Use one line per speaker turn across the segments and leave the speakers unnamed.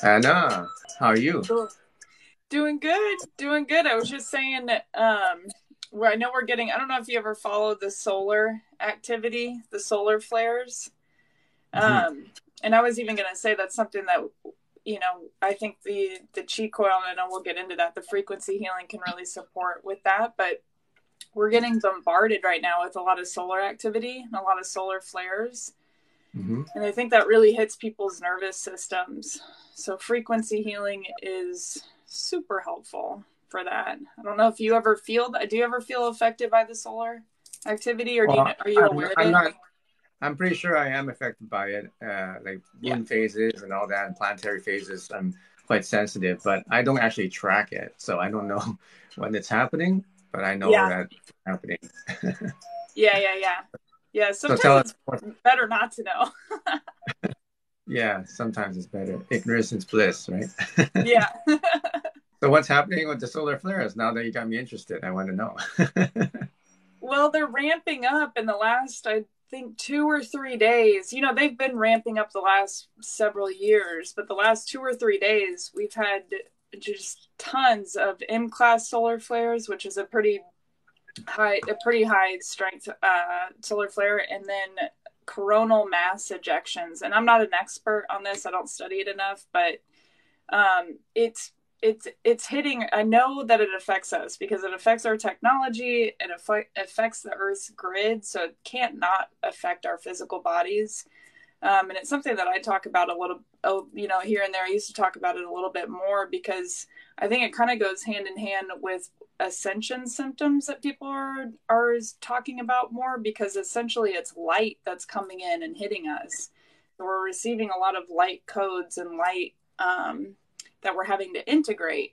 Hannah, how are you?
Doing good, doing good. I was just saying, um, where I know we're getting. I don't know if you ever follow the solar activity, the solar flares. Mm-hmm. Um, and I was even going to say that's something that you know I think the the Qi Coil. And I know we'll get into that. The frequency healing can really support with that, but we're getting bombarded right now with a lot of solar activity and a lot of solar flares. Mm-hmm. And I think that really hits people's nervous systems. So frequency healing is super helpful for that. I don't know if you ever feel that. Do you ever feel affected by the solar activity, or well, you, are you
I'm,
aware
I'm
of it?
Not, I'm pretty sure I am affected by it, uh, like moon yeah. phases and all that, and planetary phases. I'm quite sensitive, but I don't actually track it, so I don't know when it's happening. But I know yeah. that it's happening.
yeah, yeah, yeah, yeah. Sometimes so it's better not to know.
yeah, sometimes it's better. Ignorance is bliss, right?
yeah.
so what's happening with the solar flares now that you got me interested? I want to know.
well, they're ramping up in the last, I think, two or three days. You know, they've been ramping up the last several years, but the last two or three days, we've had just tons of M class solar flares, which is a pretty high, a pretty high strength uh, solar flare, and then coronal mass ejections. And I'm not an expert on this; I don't study it enough, but um, it's it's it's hitting i know that it affects us because it affects our technology it affect, affects the earth's grid so it can't not affect our physical bodies um, and it's something that i talk about a little you know here and there i used to talk about it a little bit more because i think it kind of goes hand in hand with ascension symptoms that people are are talking about more because essentially it's light that's coming in and hitting us so we're receiving a lot of light codes and light um, that we're having to integrate.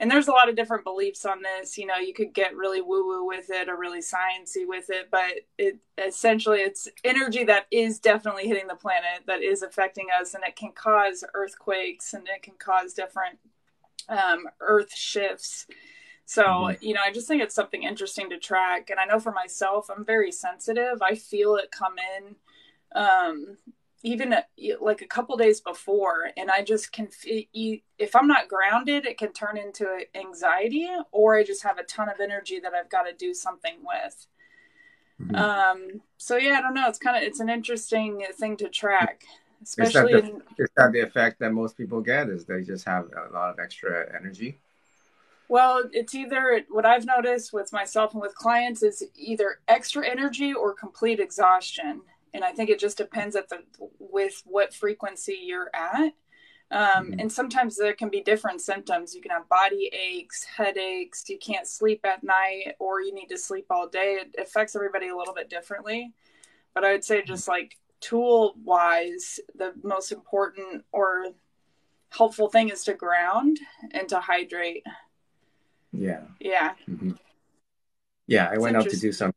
And there's a lot of different beliefs on this. You know, you could get really woo woo with it or really sciencey with it, but it essentially it's energy that is definitely hitting the planet that is affecting us, and it can cause earthquakes and it can cause different um, earth shifts. So, mm-hmm. you know, I just think it's something interesting to track. And I know for myself, I'm very sensitive. I feel it come in um, even like a couple days before and i just can if i'm not grounded it can turn into anxiety or i just have a ton of energy that i've got to do something with mm-hmm. um so yeah i don't know it's kind of it's an interesting thing to track especially
is that, the, in, is that the effect that most people get is they just have a lot of extra energy
well, it's either what I've noticed with myself and with clients is either extra energy or complete exhaustion and I think it just depends at the with what frequency you're at. Um, mm-hmm. And sometimes there can be different symptoms. You can have body aches, headaches, you can't sleep at night, or you need to sleep all day. It affects everybody a little bit differently. But I would say, mm-hmm. just like tool wise, the most important or helpful thing is to ground and to hydrate.
Yeah.
Yeah.
Mm-hmm. Yeah. I it's went out to do some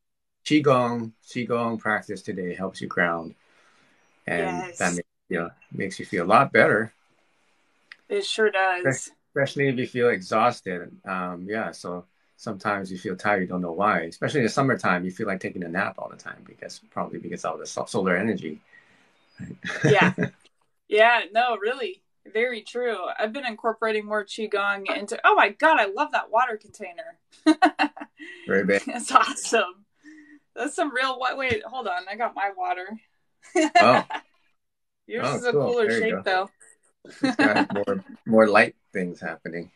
qigong qigong practice today helps you ground and yes. that makes you know, makes you feel a lot better
it sure does
especially if you feel exhausted um, yeah so sometimes you feel tired you don't know why especially in the summertime you feel like taking a nap all the time because probably because of the solar energy
yeah yeah no really very true i've been incorporating more qigong into oh my god i love that water container
very big
it's awesome that's some real what wait, hold on. I got my water.
Oh.
Yours oh, is a cool. cooler shape though.
it's got more more light things happening.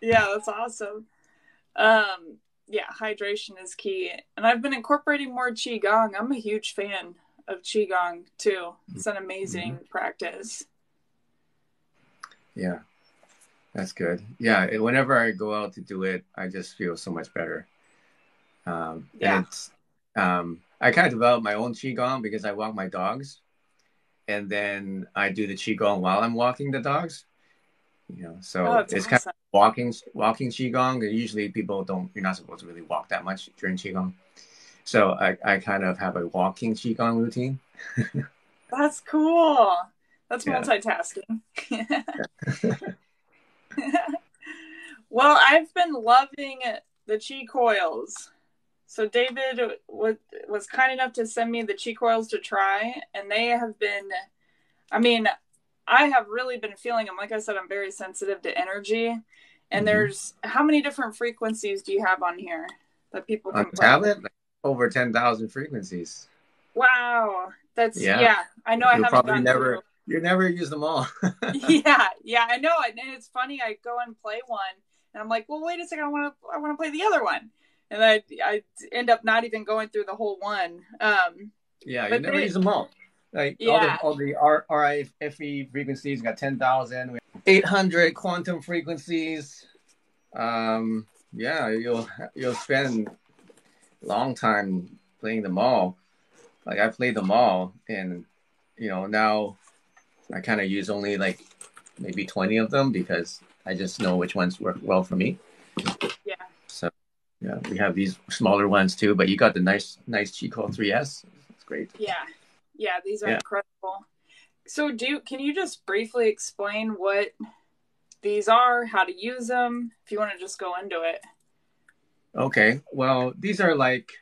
Yeah, that's awesome. Um yeah, hydration is key. And I've been incorporating more qigong. I'm a huge fan of qigong too. It's an amazing mm-hmm. practice.
Yeah. That's good. Yeah, whenever I go out to do it, I just feel so much better. Um, yeah. um, I kind of developed my own qigong because I walk my dogs, and then I do the qigong while I'm walking the dogs. You know, so oh, it's awesome. kind of walking walking qigong. Usually, people don't. You're not supposed to really walk that much during qigong. So I, I kind of have a walking qigong routine.
That's cool. That's yeah. multitasking. well, I've been loving the Qi Coils. So David was was kind enough to send me the Qi Coils to try, and they have been. I mean, I have really been feeling them. Like I said, I'm very sensitive to energy. And mm-hmm. there's how many different frequencies do you have on here that people
can on tablet? Over ten thousand frequencies.
Wow, that's yeah. yeah I know You'll I haven't probably
never. You never use them all.
yeah, yeah, I know. And it's funny. I go and play one, and I'm like, well, wait a second. I want to. I want to play the other one, and I I end up not even going through the whole one. Um,
yeah, you never they, use them all. Like yeah. all the all the R, RIFE frequencies got ten thousand, eight hundred quantum frequencies. Um, yeah, you'll you'll spend a long time playing them all. Like I played them all, and you know now I kind of use only like maybe twenty of them because I just know which ones work well for me.
Yeah.
So yeah, we have these smaller ones too, but you got the nice nice Qi 3S. It's great.
Yeah. Yeah, these are yeah. incredible. So, do can you just briefly explain what these are, how to use them, if you want to just go into it?
Okay. Well, these are like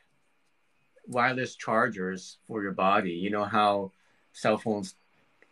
wireless chargers for your body. You know how cell phones,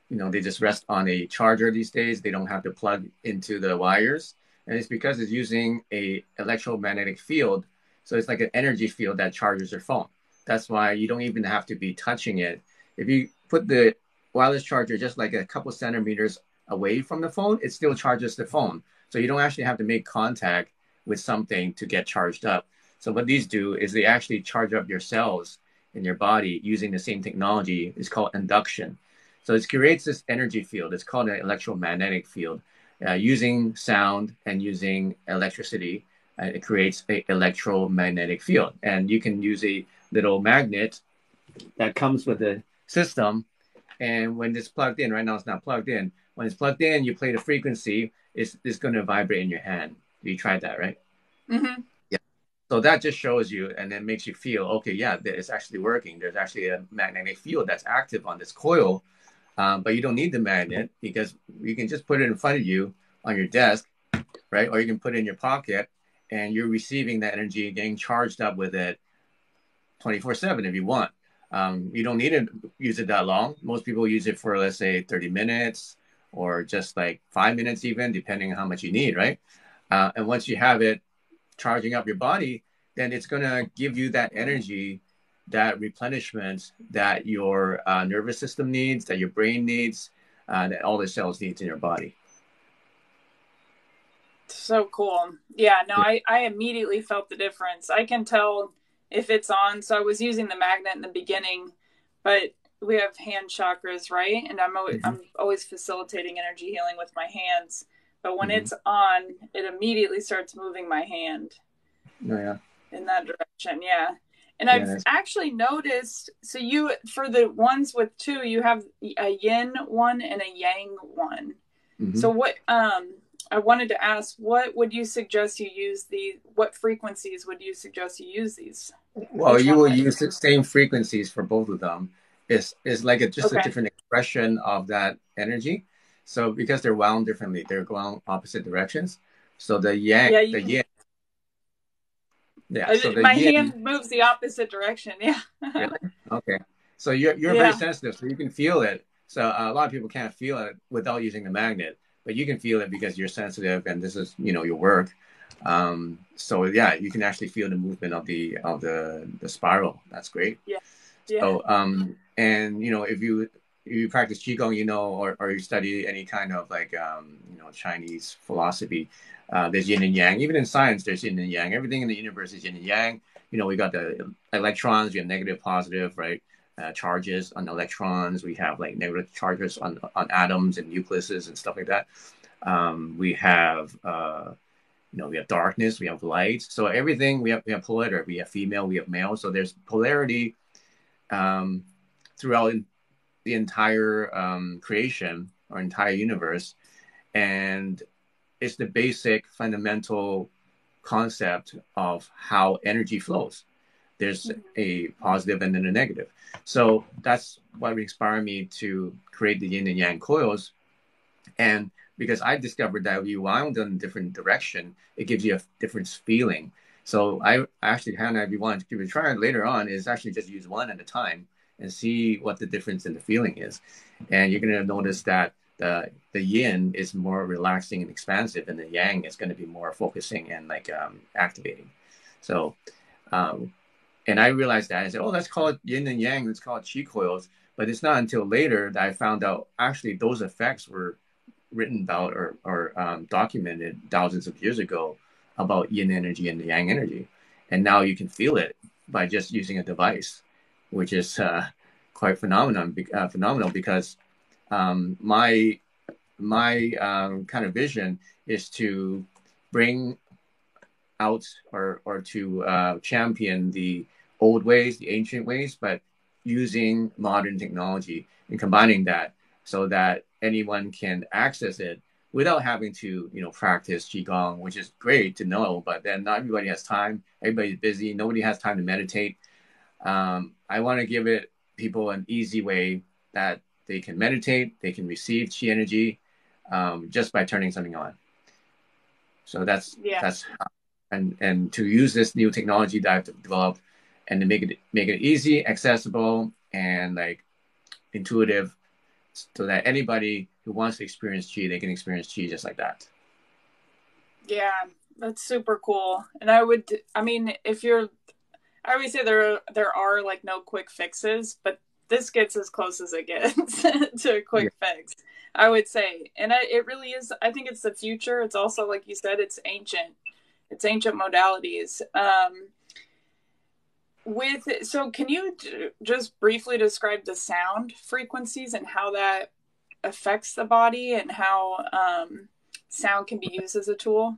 you know, they just rest on a charger these days. They don't have to plug into the wires, and it's because it's using a electromagnetic field. So it's like an energy field that charges your phone. That's why you don't even have to be touching it if you put the wireless charger just like a couple centimeters away from the phone, it still charges the phone. So you don't actually have to make contact with something to get charged up. So what these do is they actually charge up your cells in your body using the same technology. It's called induction. So it creates this energy field. It's called an electromagnetic field. Uh, using sound and using electricity, uh, it creates an electromagnetic field. And you can use a little magnet that comes with the system. And when it's plugged in, right now it's not plugged in. When it's plugged in, you play the frequency, it's, it's going to vibrate in your hand. You tried that, right?
Mm-hmm.
Yeah. So that just shows you and then makes you feel, okay, yeah, it's actually working. There's actually a magnetic field that's active on this coil. Um, but you don't need the magnet because you can just put it in front of you on your desk, right? Or you can put it in your pocket and you're receiving that energy, getting charged up with it 24 7 if you want. Um, you don't need to use it that long. Most people use it for, let's say, 30 minutes or just like five minutes, even depending on how much you need, right? Uh, and once you have it charging up your body, then it's going to give you that energy, that replenishment that your uh, nervous system needs, that your brain needs, uh, that all the cells needs in your body.
So cool. Yeah, no, yeah. I, I immediately felt the difference. I can tell if it's on. So I was using the magnet in the beginning, but we have hand chakras, right? And I'm always, mm-hmm. I'm always facilitating energy healing with my hands. But when mm-hmm. it's on, it immediately starts moving my hand.
Oh, yeah.
In that direction, yeah. And yeah, I've actually noticed. So you, for the ones with two, you have a yin one and a yang one. Mm-hmm. So what? Um, I wanted to ask, what would you suggest you use the? What frequencies would you suggest you use these?
Well, you will use the same frequencies for both of them. It's it's like a, just okay. a different expression of that energy. So because they're wound differently, they're going opposite directions. So the yang, yeah, the yin.
Yeah, so my yin, hand moves the opposite direction. Yeah.
really? Okay. So you're you're yeah. very sensitive, so you can feel it. So uh, a lot of people can't feel it without using the magnet but you can feel it because you're sensitive and this is you know your work um, so yeah you can actually feel the movement of the of the the spiral that's great
yeah, yeah.
so um and you know if you you practice qigong you know or, or you study any kind of like um you know chinese philosophy uh, there's yin and yang even in science there's yin and yang everything in the universe is yin and yang you know we got the electrons We have negative positive right uh, charges on electrons. We have like negative charges on, on atoms and nucleuses and stuff like that. Um, we have, uh, you know, we have darkness, we have light. So everything we have, we have polarity. We have female, we have male. So there's polarity um, throughout the entire um, creation or entire universe, and it's the basic fundamental concept of how energy flows there's mm-hmm. a positive and then a negative. So that's what inspired me to create the yin and yang coils. And because I discovered that if you wound in a different direction, it gives you a different feeling. So I actually kind of, if you want to give it a try later on, is actually just use one at a time and see what the difference in the feeling is. And you're going to notice that the the yin is more relaxing and expansive, and the yang is going to be more focusing and like um, activating. So, um, and I realized that I said, "Oh, let's call it yin and yang. Let's call it Qi Coils." But it's not until later that I found out actually those effects were written about or, or um, documented thousands of years ago about yin energy and the yang energy, and now you can feel it by just using a device, which is uh, quite phenomenon uh, phenomenal because um, my my um, kind of vision is to bring out or or to uh, champion the old ways, the ancient ways, but using modern technology and combining that so that anyone can access it without having to you know practice qigong which is great to know but then not everybody has time. Everybody's busy. Nobody has time to meditate. Um, i want to give it people an easy way that they can meditate, they can receive chi energy um, just by turning something on. So that's yeah. that's how, and and to use this new technology that I've developed and to make it make it easy, accessible, and like intuitive, so that anybody who wants to experience chi, they can experience chi just like that.
Yeah, that's super cool. And I would, I mean, if you're I always say there there are like no quick fixes, but this gets as close as it gets to a quick yeah. fix. I would say, and I, it really is. I think it's the future. It's also like you said, it's ancient. It's ancient modalities. Um, with so, can you d- just briefly describe the sound frequencies and how that affects the body and how um, sound can be used as a tool?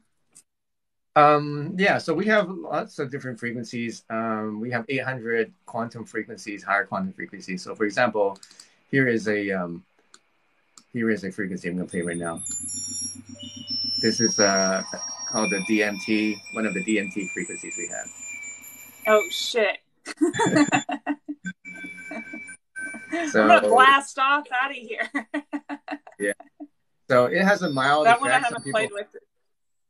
Um, yeah, so we have lots of different frequencies. Um, we have 800 quantum frequencies, higher quantum frequencies. So, for example, here is a um, here is a frequency I'm going to play right now. This is uh, called the DMT, one of the DMT frequencies we have.
Oh shit! so, I'm gonna blast off out of here.
yeah. So it has a mild.
That effect. one I haven't people, played with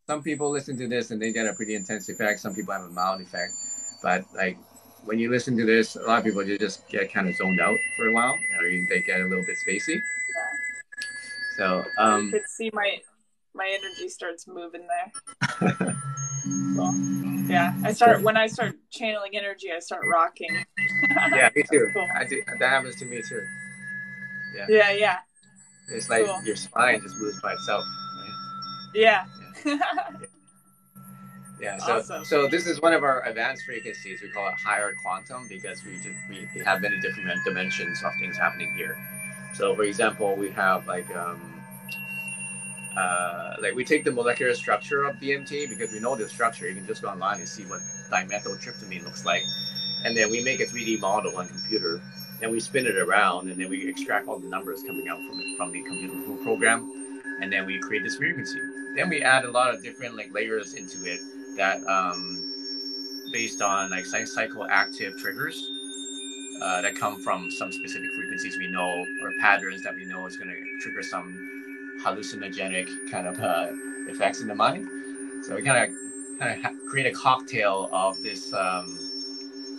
some people listen to this and they get a pretty intense effect. Some people have a mild effect, but like when you listen to this, a lot of people just get kind of zoned out for a while, or they get a little bit spacey. Yeah. So um,
you could see my my energy starts moving there. yeah, I start when I start channeling energy, I start rocking.
yeah, me too. Cool. I do. That happens to me too.
Yeah. Yeah, yeah.
It's like cool. your spine just moves by itself.
Right? Yeah.
yeah. Yeah, so awesome. so this is one of our advanced frequencies. We call it higher quantum because we we, we have many different dimensions of things happening here. So for example, we have like um, uh, like we take the molecular structure of DMT because we know the structure. You can just go online and see what dimethyltryptamine looks like, and then we make a 3D model on computer, and we spin it around, and then we extract all the numbers coming out from it, from the computer program, and then we create this frequency then we add a lot of different like layers into it that um, based on like psychoactive triggers uh, that come from some specific frequencies we know or patterns that we know is going to trigger some hallucinogenic kind of uh, effects in the mind. So we kind of kind of ha- create a cocktail of this um,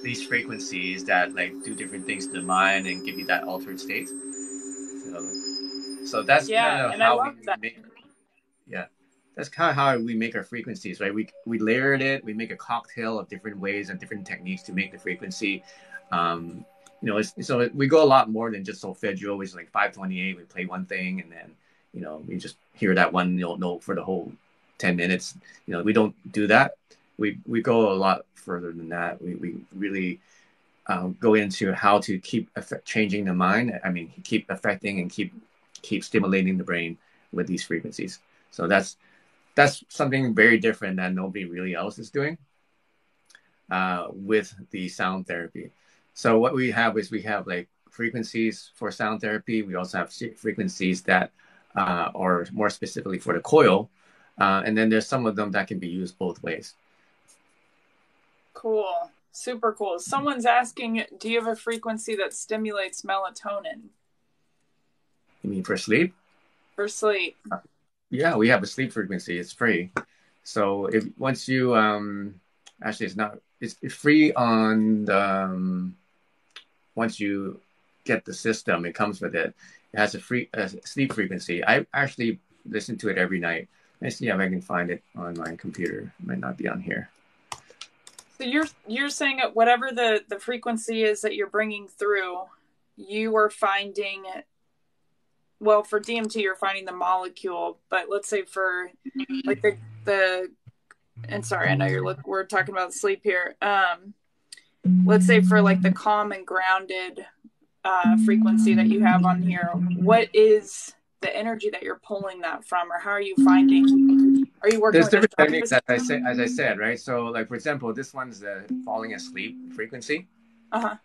these frequencies that like do different things to the mind and give you that altered state. So, so that's yeah, kind of how we that. make. Yeah that's kind of how we make our frequencies, right? We we layered it. We make a cocktail of different ways and different techniques to make the frequency. Um, you know, so we go a lot more than just solfeggio, which is like 528. We play one thing and then, you know, we just hear that one note for the whole 10 minutes. You know, we don't do that. We we go a lot further than that. We we really um, go into how to keep effect, changing the mind. I mean, keep affecting and keep keep stimulating the brain with these frequencies. So that's that's something very different that nobody really else is doing uh, with the sound therapy. So what we have is we have like frequencies for sound therapy. We also have frequencies that uh, are more specifically for the coil. Uh, and then there's some of them that can be used both ways.
Cool. Super cool. Someone's asking, do you have a frequency that stimulates melatonin?
You mean for sleep?
For sleep. Uh,
yeah, we have a sleep frequency. It's free. So if once you um actually it's not it's, it's free on the, um, once you get the system it comes with it It has a free a sleep frequency. I actually listen to it every night. Let's see if I can find it on my computer. It might not be on here.
So you're you're saying that whatever the the frequency is that you're bringing through, you are finding. Well, for DMT, you're finding the molecule, but let's say for like the the, and sorry, I know you're look we're talking about sleep here. Um, let's say for like the calm and grounded uh, frequency that you have on here, what is the energy that you're pulling that from, or how are you finding? Are you working?
There's different techniques, as I say, as I said, right? So, like for example, this one's the falling asleep frequency,
uh-huh.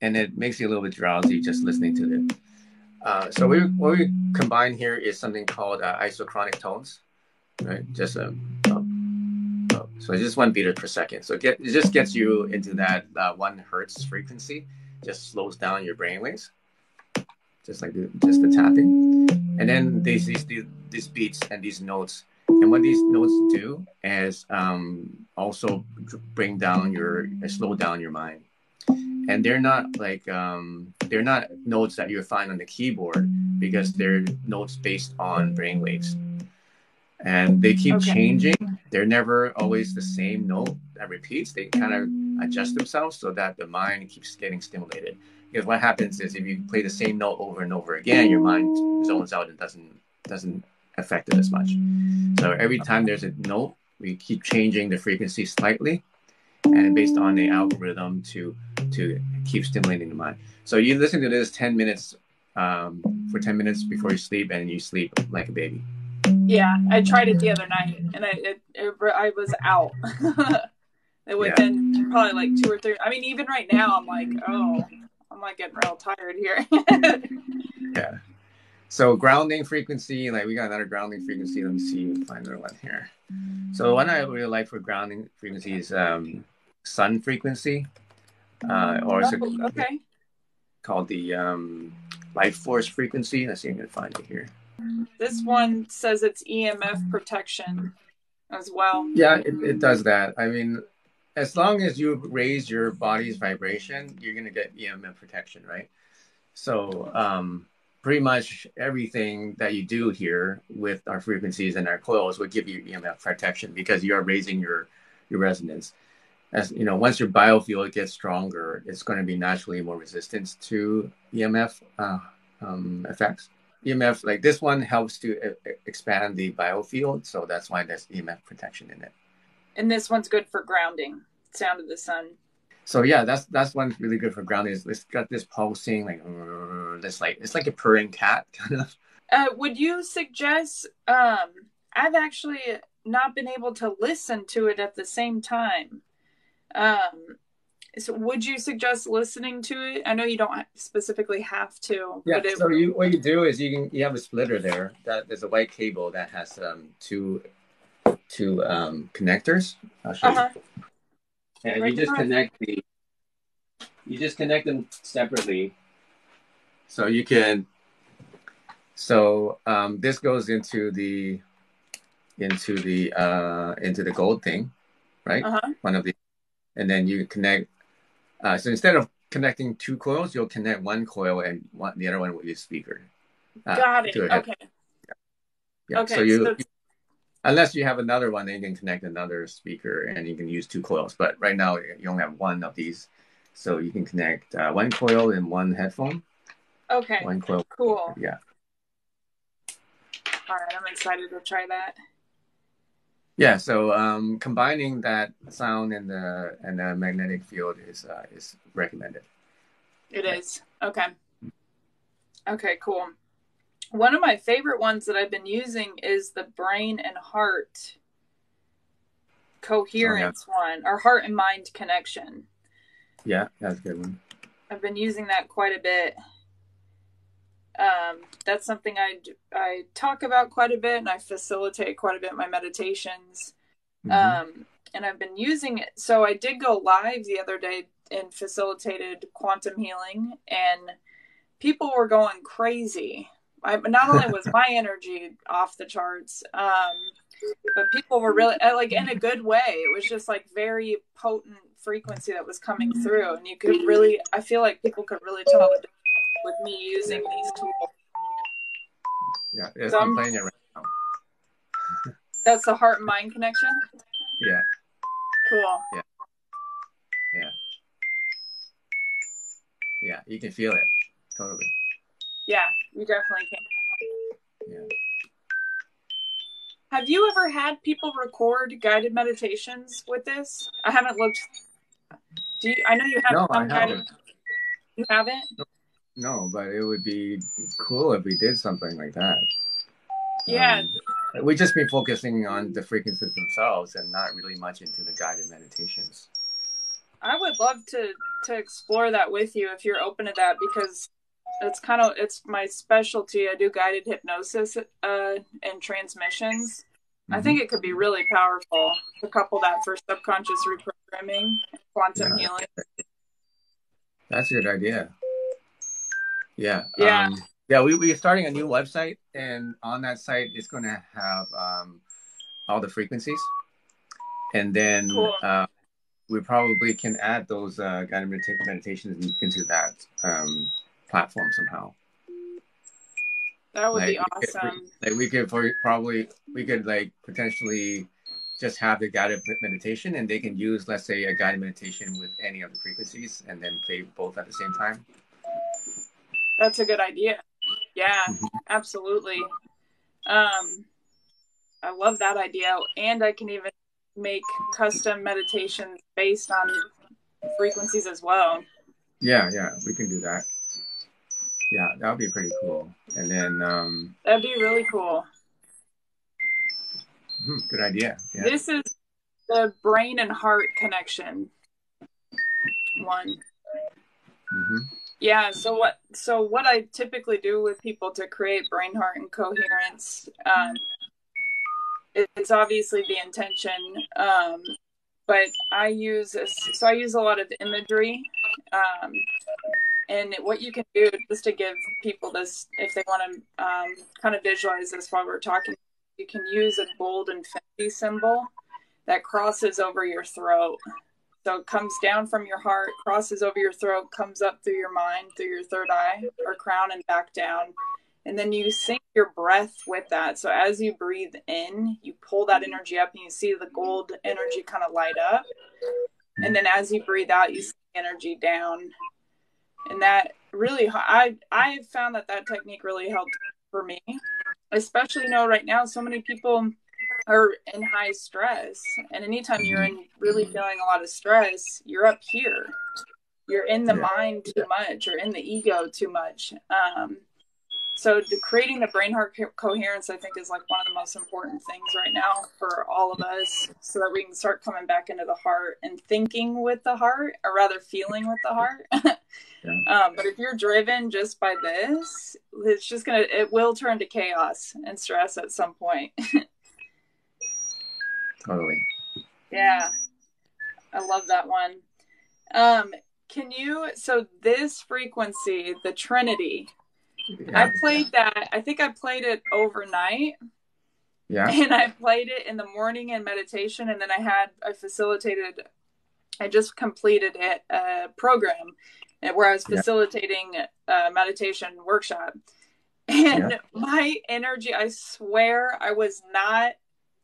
and it makes you a little bit drowsy just listening to it. Uh, so we what we combine here is something called uh, isochronic tones, right? Just a, so just one beat per second. So get it just gets you into that uh, one hertz frequency, just slows down your brain waves just like the, just the tapping. And then these, these these beats and these notes. And what these notes do is um, also bring down your slow down your mind. And they're not like um, they're not notes that you find on the keyboard because they're notes based on brain waves. And they keep okay. changing. They're never always the same note that repeats. They kind of adjust themselves so that the mind keeps getting stimulated. Because what happens is if you play the same note over and over again, your mind zones out and doesn't doesn't affect it as much. So every time there's a note, we keep changing the frequency slightly, and based on the algorithm to to keep stimulating the mind. So you listen to this ten minutes um, for ten minutes before you sleep, and you sleep like a baby.
Yeah, I tried it the other night, and I it, it, I was out. It within yeah. probably like two or three. I mean, even right now, I'm like, oh, I'm like getting real tired here.
yeah. So grounding frequency, like we got another grounding frequency. Let me see, find another one here. So one I really like for grounding frequency is um, sun frequency, uh, or is it
oh, okay.
called the um, life force frequency? Let's see if I can find it here.
This one says it's EMF protection as well.
Yeah, it, it does that. I mean, as long as you raise your body's vibration, you're gonna get EMF protection, right? So um, pretty much everything that you do here with our frequencies and our coils will give you EMF protection because you are raising your your resonance. As you know, once your biofield gets stronger, it's going to be naturally more resistant to EMF uh, um, effects. EMF, like this one, helps to uh, expand the biofield, so that's why there's EMF protection in it.
And this one's good for grounding. Sound of the sun.
So yeah, that's that's one really good for grounding. It's, it's got this pulsing like this like it's like a purring cat kind of.
Uh, would you suggest? Um, I've actually not been able to listen to it at the same time. Um, so would you suggest listening to it? I know you don't specifically have to.
Yeah. It, so you what you do is you can you have a splitter there. That there's a white cable that has um, two two um, connectors. Uh-huh. you. And right you just connect the you just connect them separately. So you can so um, this goes into the into the uh, into the gold thing, right? Uh-huh. One of the and then you connect uh, so instead of connecting two coils, you'll connect one coil and one, the other one will be a speaker.
Uh, Got it. Okay.
Yeah. yeah. Okay. So you, so you unless you have another one, then you can connect another speaker and you can use two coils. But right now, you only have one of these, so you can connect uh, one coil and one headphone.
Okay.
One coil.
Cool.
Yeah.
All right, I'm excited to try that.
Yeah, so um, combining that sound and the and the magnetic field is uh, is recommended.
It is okay. Okay, cool. One of my favorite ones that I've been using is the brain and heart coherence oh, yeah. one, or heart and mind connection.
Yeah, that's a good one.
I've been using that quite a bit. Um, that's something I I talk about quite a bit, and I facilitate quite a bit my meditations. Mm-hmm. Um, and I've been using it. So I did go live the other day and facilitated quantum healing, and people were going crazy I, not only was my energy off the charts, um, but people were really uh, like in a good way. It was just like very potent frequency that was coming through, and you could really. I feel like people could really tell the with me using these tools.
Yeah, yes, I'm, I'm playing it right now.
That's the heart and mind connection.
Yeah.
Cool.
Yeah. Yeah. Yeah, you can feel it totally.
Yeah, you definitely can.
Yeah.
Have you ever had people record guided meditations with this? I haven't looked. Do you? I know you have
no,
some
I haven't.
You haven't?
No, but it would be cool if we did something like that.
Yeah.
Um, we just been focusing on the frequencies themselves and not really much into the guided meditations.
I would love to to explore that with you if you're open to that because it's kind of it's my specialty. I do guided hypnosis uh, and transmissions. Mm-hmm. I think it could be really powerful to couple that for subconscious reprogramming, quantum yeah. healing.
That's a good idea. Yeah.
Yeah.
Um, yeah, we, we're starting a new website, and on that site, it's going to have um, all the frequencies. And then cool. uh, we probably can add those uh, guided meditations into that um, platform somehow.
That would like, be awesome.
We, like we could for, probably we could like potentially just have the guided meditation, and they can use let's say a guided meditation with any of the frequencies, and then play both at the same time.
That's a good idea. Yeah, mm-hmm. absolutely. Um, I love that idea, and I can even make custom meditations based on frequencies as well.
Yeah, yeah, we can do that. Yeah, that would be pretty cool. And then um
that'd be really cool.
Hmm, good idea.
Yeah. This is the brain and heart connection one. Mm-hmm. Yeah. So what? So what I typically do with people to create brain, heart, and coherence, um, it's obviously the intention, um, but I use a, so I use a lot of imagery. Um, and what you can do just to give people this, if they want to um, kind of visualize this while we're talking, you can use a gold infinity symbol that crosses over your throat. So it comes down from your heart, crosses over your throat, comes up through your mind, through your third eye or crown, and back down. And then you sync your breath with that. So as you breathe in, you pull that energy up and you see the gold energy kind of light up. And then as you breathe out, you see energy down and that really i i found that that technique really helped for me especially you know right now so many people are in high stress. And anytime you're in really feeling a lot of stress you're up here. You're in the yeah. mind too much or in the ego too much. Um, so creating the brain heart co- coherence i think is like one of the most important things right now for all of us so that we can start coming back into the heart and thinking with the heart or rather feeling with the heart. Um, but if you're driven just by this it's just gonna it will turn to chaos and stress at some point
totally
yeah i love that one um can you so this frequency the trinity yeah. I played that. I think I played it overnight.
Yeah.
And I played it in the morning in meditation, and then I had I facilitated. I just completed it, a program uh, where I was facilitating yeah. a meditation workshop, and yeah. my energy. I swear, I was not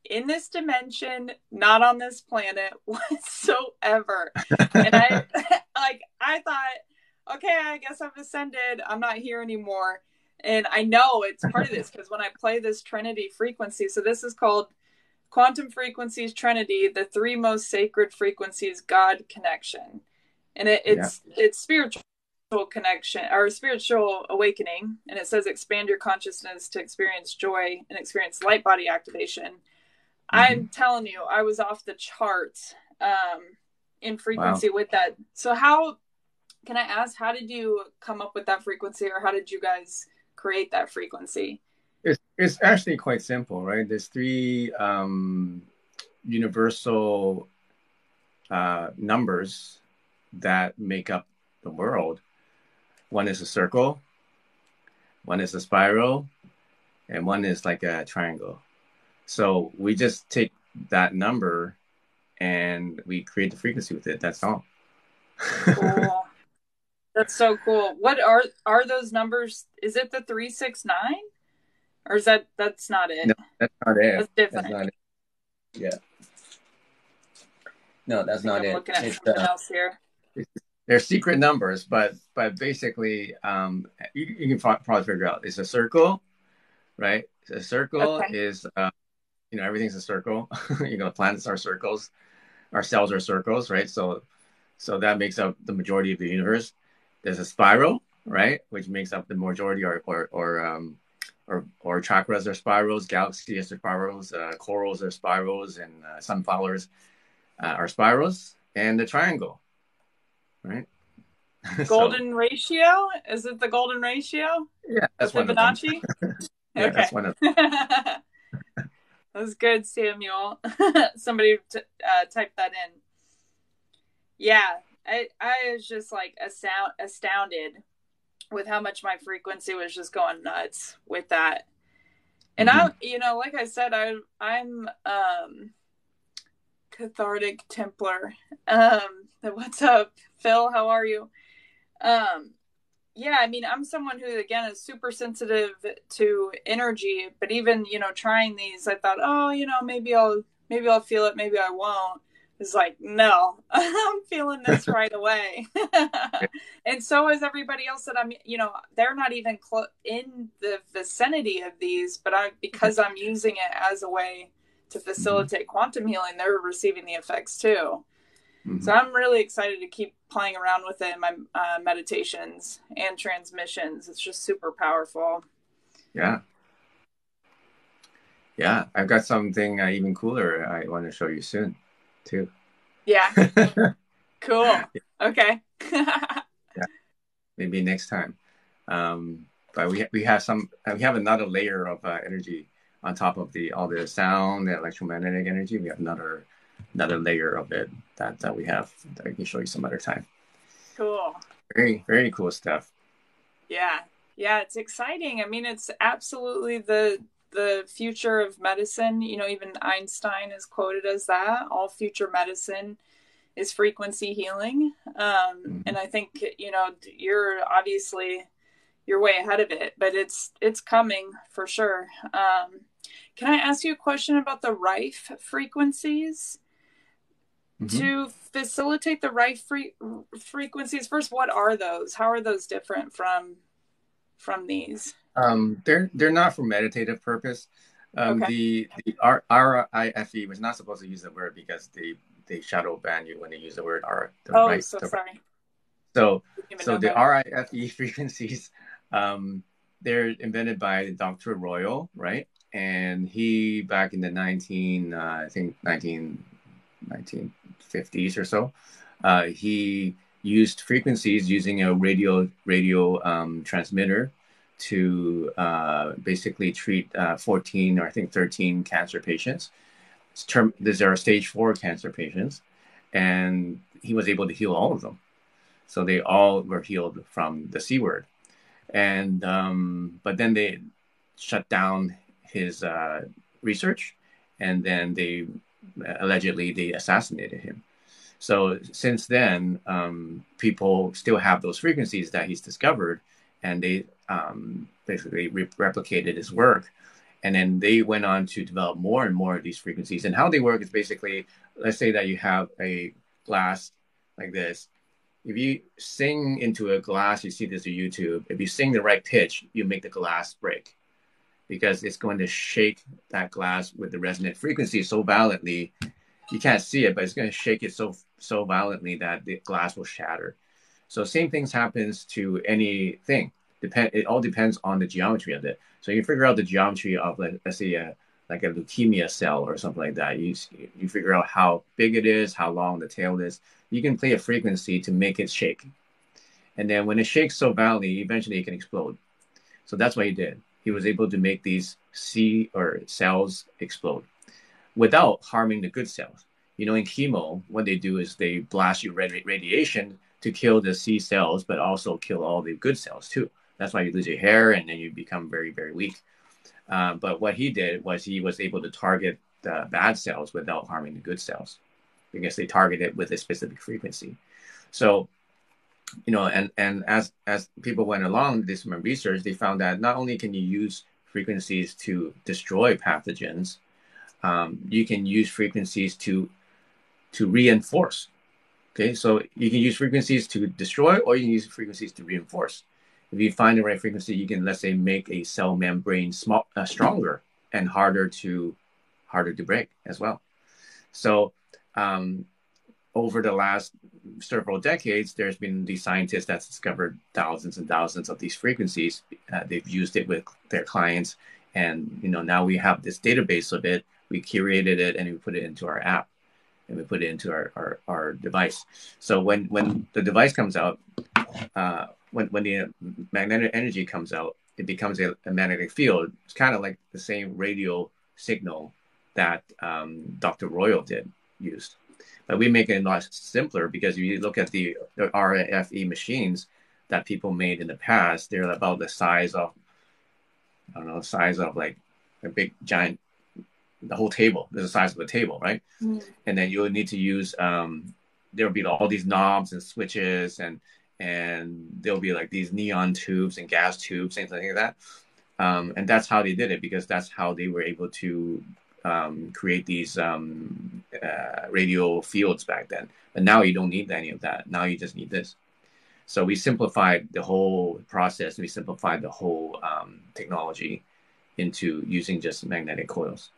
in this dimension, not on this planet whatsoever. and I like I thought okay, I guess I've ascended. I'm not here anymore. And I know it's part of this because when I play this Trinity frequency, so this is called Quantum Frequencies Trinity, the three most sacred frequencies God connection. And it, it's yeah. it's spiritual connection or spiritual awakening. And it says expand your consciousness to experience joy and experience light body activation. Mm-hmm. I'm telling you, I was off the charts um, in frequency wow. with that. So how can I ask, how did you come up with that frequency, or how did you guys create that frequency?
It's, it's actually quite simple, right? There's three um, universal uh, numbers that make up the world. One is a circle, one is a spiral, and one is like a triangle. So we just take that number and we create the frequency with it. That's all.
cool. That's so cool. What are are those numbers? Is it the three six nine? or is that that's not it?
No, that's not it.
That's different.
That's it. Yeah. No, that's not
I'm
it.
looking at
It's,
something
uh,
else here.
they're secret numbers, but but basically, um, you, you can pro- probably figure out it's a circle, right? A circle
Okay.
is, uh, you know, everything's a circle. you know, planets are circles, our cells are circles, right? So, so that makes up the majority of the universe. There's a spiral, right, which makes up the majority, or or or um, or, or chakras are spirals, galaxies are spirals, uh, corals are spirals, and uh, sunflowers uh, are spirals, and the triangle, right? So,
Golden ratio? Is it the golden ratio?
yeah, that's
Of
one of them.
Fibonacci?
Yeah, that's one of
that was good, Samuel. Somebody t- uh, typed that in. Yeah, I I was just like astound- astounded with how much my frequency was just going nuts with that. And I, you know, like I said, I I'm um cathartic Templar. Um, what's up, Phil? How are you? Um, yeah, I mean, I'm someone who again is super sensitive to energy, but even you know, trying these, I thought, oh, you know, maybe I'll maybe I'll feel it, maybe I won't. It's like, no, I'm feeling this right away. and so is everybody else that I'm, you know, they're not even clo- in the vicinity of these, but I because I'm using it as a way to mm-hmm. facilitate quantum healing, they're receiving the effects too.
Mhm.
So I'm really excited to keep playing around with it in my uh, meditations and transmissions. It's just super powerful.
Yeah. Yeah, I've got something uh, even cooler I want to show you soon, too.
Yeah, cool. Okay. yeah.
Maybe next time. Um, but we we have some uh, we have another layer of uh, energy on top of the all the sound, the electromagnetic energy. We have another another layer of it that that we have that I can show you some other time.
cool.
Very very cool stuff.
Yeah. Yeah, it's exciting. I mean, it's absolutely the the future of medicine. You know, even Einstein is quoted as that. All future medicine is frequency healing. Um, and I think you know you're obviously you're way ahead of it, but it's it's coming for sure. Um, can I ask you a question about the Rife frequencies?
Mhm.
To facilitate the right fre- frequencies, first, what are those? How are those different from from these?
Um, they're they're not for meditative purpose. Um,
Okay.
The the R RIFE was not supposed to use the word because they they shadow ban you when they use the word R. The
Oh,
right-
so
the-
sorry.
So so the. RIFE frequencies, um, they're invented by Dr. Royal, right? And he back in the nineteen, uh, I think 19, 1950s or so, uh, he used frequencies using a radio radio um, transmitter to uh, basically treat uh, 14 or I think 13 cancer patients. Term, these are stage four cancer patients, and he was able to heal all of them. So they all were healed from the C word. And, um, but then they shut down his uh, research and then they allegedly they assassinated him. So since then, um, people still have those frequencies that he's discovered, and they um, basically re- replicated his work. And then they went on to develop more and more of these frequencies. And how they work is basically, let's say that you have a glass like this. If you sing into a glass, you see this on YouTube. If you sing the right pitch, you make the glass break because it's going to shake that glass with the resonant frequency so violently you can't see it, but it's going to shake it so so violently that the glass will shatter. So same things happens to anything. Depend. It all depends on the geometry of it. So you figure out the geometry of like, let's say a like a leukemia cell or something like that. You you figure out how big it is, how long the tail is. You can play a frequency to make it shake, and then when it shakes so violently, eventually it can explode. So that's what he did. He was able to make these C or cells explode without harming the good cells. You know, in chemo, what they do is they blast you radi- radiation to kill the C cells, but also kill all the good cells too. That's why you lose your hair and then you become very, very weak. Uh, but what he did was he was able to target the bad cells without harming the good cells because they targeted it with a specific frequency. So, you know, and, and as, as people went along this research, they found that not only can you use frequencies to destroy pathogens. Um, you can use frequencies to to reinforce. Okay, so you can use frequencies to destroy, or you can use frequencies to reinforce. If you find the right frequency, you can let's say make a cell membrane small, uh, stronger and harder to harder to break as well. So um, over the last several decades, there's been these scientists that's discovered thousands and thousands of these frequencies. Uh, they've used it with their clients, and you know now we have this database of it. We curated it and we put it into our app, and we put it into our our, our device. So when when the device comes out, uh, when when the magnetic energy comes out, it becomes a, a magnetic field. It's kind of like the same radio signal that um, Dr. Royal did used. But we make it a lot simpler because if you look at the, the Rife machines that people made in the past, they're about the size of, I don't know, the size of like a big giant, the whole table, the size of a table, right? Mm-hmm. And then you'll need to use, um, there'll be all these knobs and switches and, and there'll be like these neon tubes and gas tubes, and things like that. Um, and that's how they did it because that's how they were able to um, create these um, uh, radio fields back then. But now you don't need any of that. Now you just need this. So we simplified the whole process. We simplified the whole um, technology into using just magnetic coils.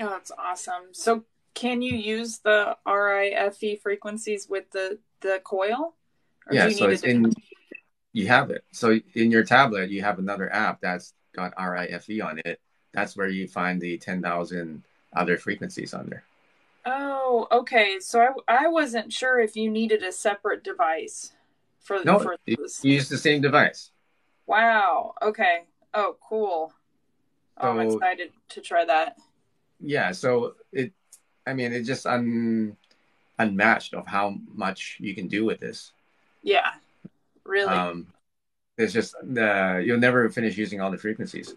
Oh, that's awesome. So can you use the RIFE frequencies with the the coil?
Or yeah, so it's in. You have it. So in your tablet, you have another app that's got RIFE on it, that's where you find the 10,000 other frequencies under.
Oh, okay. So I, I wasn't sure if you needed a separate device for,
no,
for
you use the same device.
Wow. Okay. Oh, cool. So, oh, I'm excited to try that.
Yeah. So it, I mean, it's just un, unmatched of how much you can do with this.
Yeah. Really.
Um, it's just uh, you'll never finish using all the frequencies.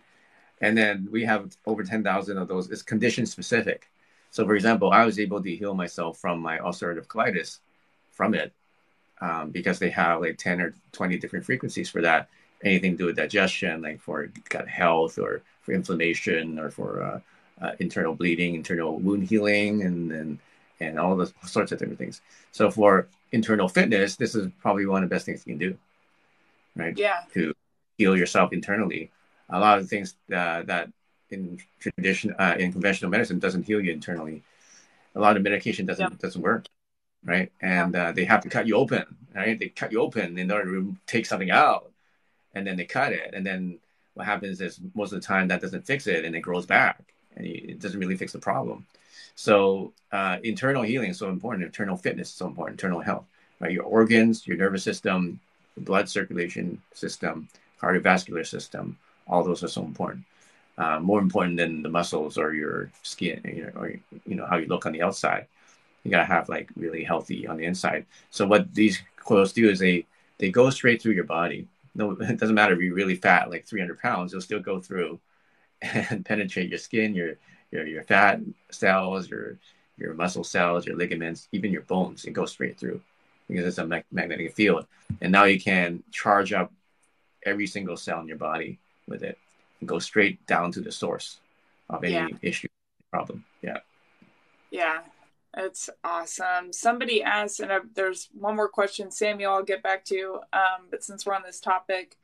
And then we have over 10,000 of those. It's condition specific. So, for example, I was able to heal myself from my ulcerative colitis from it um, because they have like 10 or 20 different frequencies for that. Anything to do with digestion, like for gut health or for inflammation or for uh, uh, internal bleeding, internal wound healing, and, and, and all those sorts of different things. So, for internal fitness, this is probably one of the best things you can do, right?
Yeah.
To heal yourself internally a lot of things uh, that in tradition uh, in conventional medicine doesn't heal you internally. A lot of medication doesn't yeah. doesn't work, right? And uh, they have to cut you open, right? They cut you open in order to take something out, and then they cut it, and then what happens is most of the time that doesn't fix it, and it grows back, and it doesn't really fix the problem. So uh, internal healing is so important. Internal fitness is so important. Internal health, right? Your organs, your nervous system, blood circulation system, cardiovascular system, all those are so important. Uh, more important than the muscles or your skin, you know, or you know how you look on the outside. You gotta have like really healthy on the inside. So what these coils do is they they go straight through your body. No, it doesn't matter if you're really fat, like 300 pounds, they'll still go through and penetrate your skin, your your your fat cells, your your muscle cells, your ligaments, even your bones. It goes straight through because it's a magnetic field. And now you can charge up every single cell in your body with it and go straight down to the source of any yeah. issue problem. Yeah.
Yeah. It's awesome. Somebody asked, and I, there's one more question, Samuel. I'll get back to you. Um, but since we're on this topic,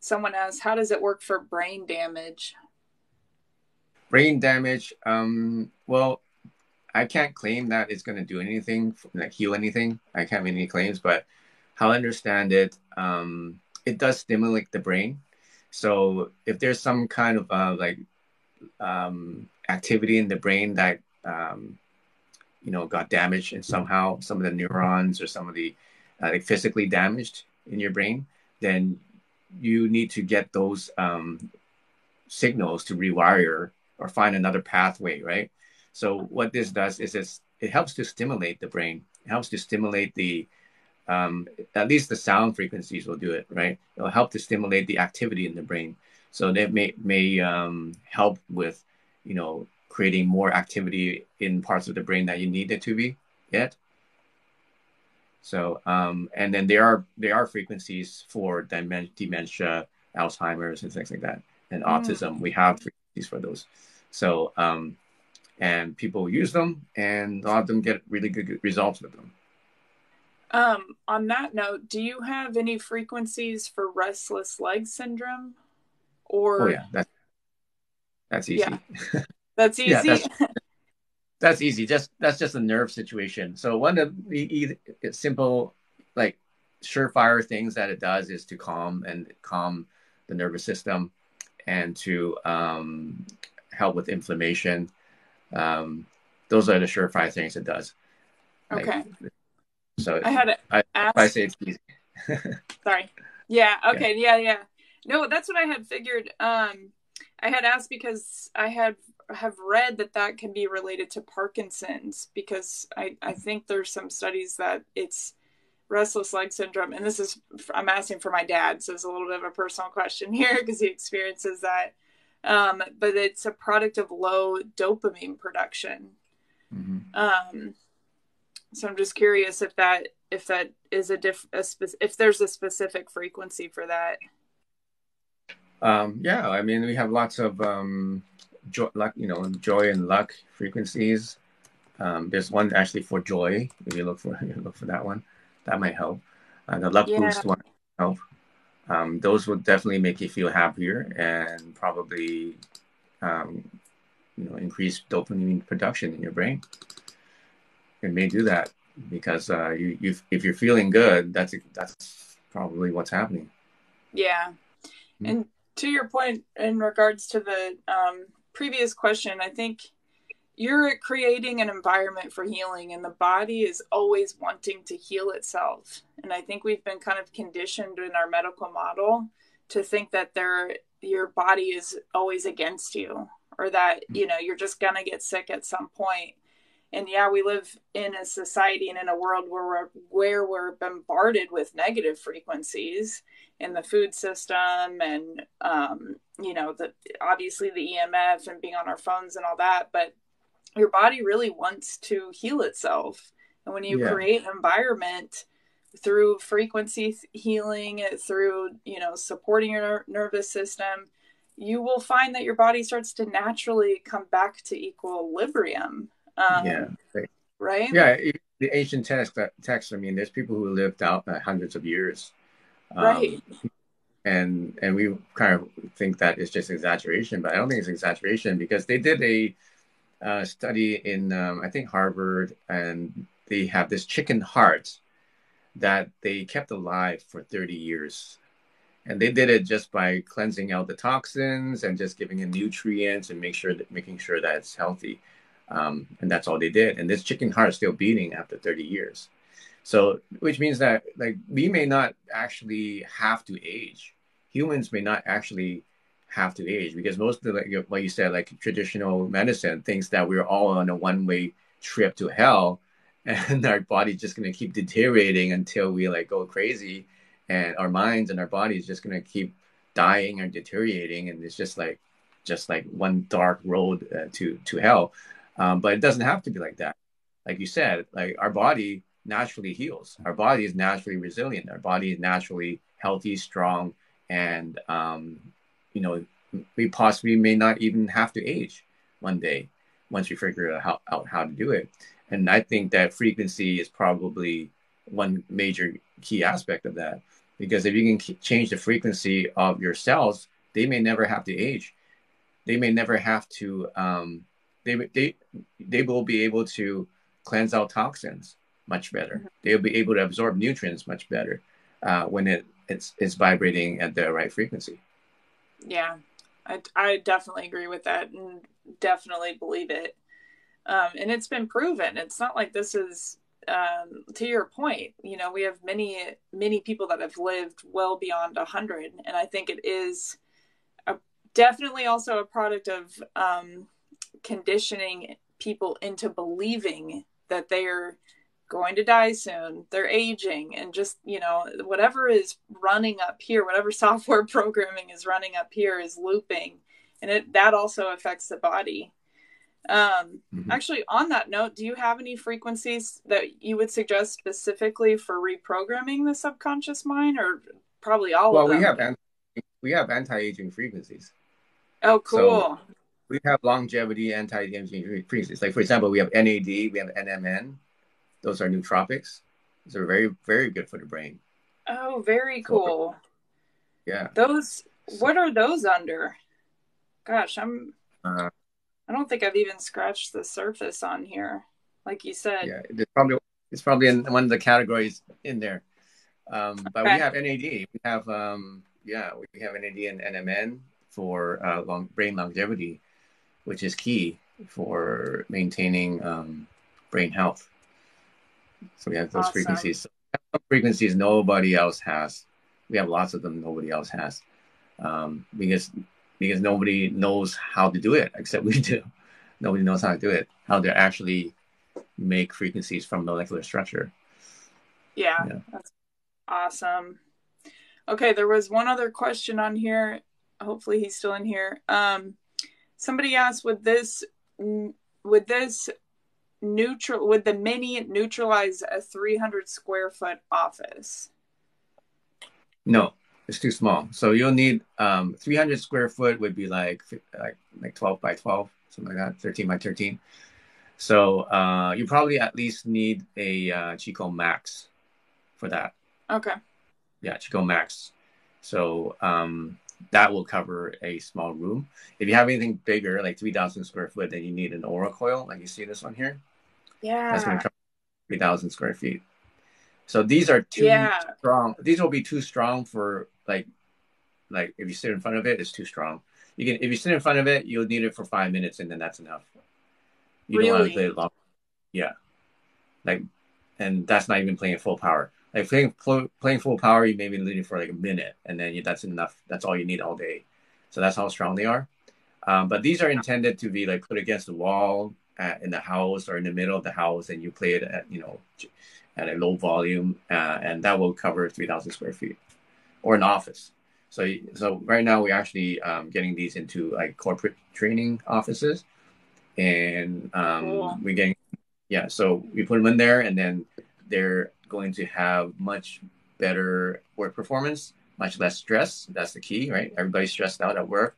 someone asked, "How does it work for brain damage?"
Brain damage. Um, well, I can't claim that it's going to do anything, like heal anything. I can't make any claims, but how I understand it, um, it does stimulate the brain. So if there's some kind of uh, like um, activity in the brain that um, you know got damaged and somehow some of the neurons or some of the uh, like physically damaged in your brain, then you need to get those um, signals to rewire or find another pathway, right? So what this does is it helps to stimulate the brain. It helps to stimulate the um, at least the sound frequencies will do it, right? It'll help to stimulate the activity in the brain. So that may may um, help with, you know, creating more activity in parts of the brain that you need it to be yet. So um, and then there are there are frequencies for dementia, Alzheimer's, and things like that. and mm. autism. We have frequencies for those. So, um, and people use them, and a lot of them get really good results with them.
Um, on that note, do you have any frequencies for restless leg syndrome? Or
oh yeah, that's that's easy.
Yeah. That's easy. yeah,
that's, that's, easy. Just that's just a nerve situation. So one of the simple, like surefire things that it does is to calm and calm the nervous system, and to um, help with inflammation. Um, those are the surefire things it does.
Okay.
So I had I, I say it's easy.
Sorry. Yeah. Okay. Yeah. yeah. Yeah. No, that's what I had figured. Um, I had asked because I had have read that that can be related to Parkinson's because I I think there's some studies that it's restless leg syndrome and this is I'm asking for my dad so it's a little bit of a personal question here because he experiences that um, but it's a product of low dopamine production mm-hmm. um, so I'm just curious if that if that is a diff a spe- if there's a specific frequency for that.
Um, yeah, I mean we have lots of um, joy, luck, you know, joy and luck frequencies. Um, there's one actually for joy. If you look for you look for that one, that might help. Uh, the luck yeah. boost one help. Um, those would definitely make you feel happier and probably, um, you know, increase dopamine production in your brain it may do that because uh, you, you if you're feeling good, that's that's probably what's happening.
Yeah, mm-hmm. and to your point in regards to the um, previous question, I think you're creating an environment for healing, and the body is always wanting to heal itself. And I think we've been kind of conditioned in our medical model to think that there your body is always against you or that mm. you know you're just gonna get sick at some point and yeah we live in a society and in a world where we're where we're bombarded with negative frequencies in the food system and um, you know the obviously the emf and being on our phones and all that but your body really wants to heal itself and when you yeah. create an environment through frequency healing through you know supporting your nervous system you will find that your body starts to naturally come back to equilibrium um, yeah. Right.
Yeah. The ancient text, uh, text. I mean, there's people who lived out uh, hundreds of years.
Um, right.
And and we kind of think that it's just exaggeration, but I don't think it's exaggeration because they did a uh, study in um, I think Harvard, and they have this chicken heart that they kept alive for 30 years and they did it just by cleansing out the toxins and just giving it nutrients and make sure that making sure that it's healthy um, and that's all they did. And this chicken heart is still beating after 30 years. So, which means that like we may not actually have to age. Humans may not actually have to age because most of the like what you said, like traditional medicine thinks that we're all on a one-way trip to hell, and our body's just gonna keep deteriorating until we like go crazy, and our minds and our bodies just gonna keep dying and deteriorating, and it's just like just like one dark road uh, to to hell. Um, but it doesn't have to be like that. Like you said, like our body naturally heals. Our body is naturally resilient. Our body is naturally healthy, strong, and um, you know we possibly may not even have to age one day once we figure out how, out how to do it. And I think that frequency is probably one major key aspect of that because if you can change the frequency of your cells, they may never have to age. They may never have to um, they they they will be able to cleanse out toxins much better. Mm-hmm. They'll be able to absorb nutrients much better uh, when it it's it's vibrating at the right frequency.
Yeah, I I definitely agree with that and definitely believe it. Um, and it's been proven. It's not like this is um, to your point. You know, we have many many people that have lived well beyond a hundred, and I think it is a, definitely also a product of um, conditioning people into believing that they're going to die soon, they're aging, and just, you know, whatever is running up here, whatever software programming is running up here is looping. And it, that also affects the body. Um, mm-hmm. Actually, on that note, do you have any frequencies that you would suggest specifically for reprogramming the subconscious mind, or probably all
well,
of them?
we have anti- we have anti-aging frequencies.
Oh, cool. So
we have longevity anti-aging frequencies. Like for example, we have NAD, we have NMN. Those are nootropics. Those are very, very good for the brain.
Oh, very cool. So,
yeah.
Those. What are those under? Gosh, I'm. Uh, I don't think I've even scratched the surface on here, like you said.
Yeah, it's probably it's probably in one of the categories in there. Um, but okay. we have NAD. We have um, yeah, we have NAD and NMN for uh, long brain longevity, which is key for maintaining um, brain health. So we have those awesome. frequencies. frequencies nobody else has. We have lots of them. Nobody else has, um, because because nobody knows how to do it except we do. Nobody knows how to do it. How to actually make frequencies from molecular structure.
Yeah, yeah. that's awesome. Okay, there was one other question on here. Hopefully, he's still in here. Um, somebody asked, "Would this would this neutral would the mini neutralize a 300 square foot office?"
No, it's too small. So you'll need um, 300 square foot would be like like like 12 by 12, something like that, 13 by 13. So uh, you probably at least need a uh, Qi Coil Max for that.
Okay.
Yeah, Qi Coil Max. So um, that will cover a small room. If you have anything bigger, like 3,000 square foot, then you need an aura coil, like you see this one here.
Yeah. That's going to cover
3,000 square feet. So these are too yeah. strong. These will be too strong for like, like if you sit in front of it, it's too strong. You can if you sit in front of it, you'll need it for five minutes, and then that's enough. You really? don't want to play it long. Yeah, like, and that's not even playing full power. Like playing playing full power, you maybe need it for like a minute, and then you, that's enough. That's all you need all day. So that's how strong they are. Um, but these are intended to be like put against the wall at, in the house or in the middle of the house, and you play it at you know at a low volume, uh, and that will cover three thousand square feet or an office. So so right now we're actually um, getting these into like corporate training offices and um, cool. we getting yeah. So we put them in there, and then they're going to have much better work performance, much less stress. That's the key, right? Everybody's stressed out at work.